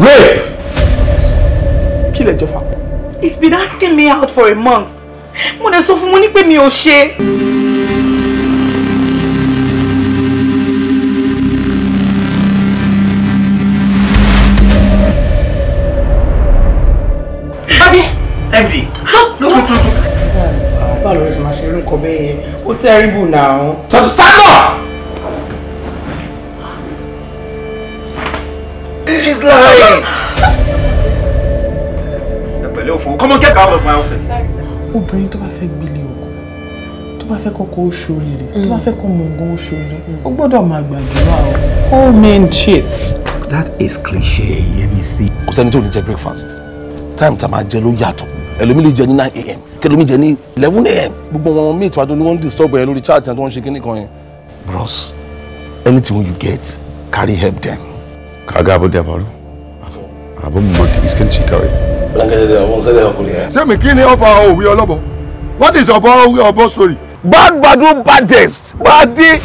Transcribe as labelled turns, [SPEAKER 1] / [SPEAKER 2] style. [SPEAKER 1] Rape! Kí lẹjọ́ fà?
[SPEAKER 2] He's been asking me out for a month. Mo dẹ̀ sọ fún mo ní pé mi ò ṣe.
[SPEAKER 3] Babi! MD! Look, look, look, look! Báwo ló ṣe máa ṣe irú nǹkan bẹ́ẹ̀ yẹn? Ó terrible now. Stand up! She's lying.
[SPEAKER 4] Come on, get out of my office.
[SPEAKER 5] Obìnrin tó bá fẹ́ gbélé ọkọ, tó bá fẹ́ kọ́kọ́ oṣù rere, tó bá mm. fẹ́ kọ́ mọ oṣù rere, mm. ó gbọ́dọ̀ máa gbàdúrà o. All men
[SPEAKER 1] cheat. That is cliche, Yemisi. Kò sẹ́ni tí ò ní jẹ breakfast. Time tá a máa jẹ ló yàtọ̀. Ẹlòmí
[SPEAKER 6] lè jẹ ní nine a.m. Kẹlòmí jẹ ní eleven a.m. Gbogbo wọn míì tí wàá tó ní wọ́n ń disturb ẹ lórí chat àti wọ́n ń ṣe kíní kan yẹn.
[SPEAKER 7] Bros, anything you get, carry help them kaga abu da ya faru abin mamaki iskanci kawai
[SPEAKER 6] rangaje da
[SPEAKER 8] abun sai da hakuri ya
[SPEAKER 4] sai me kini ofa owi olobo what is obo owi obo story bad badu baddest badi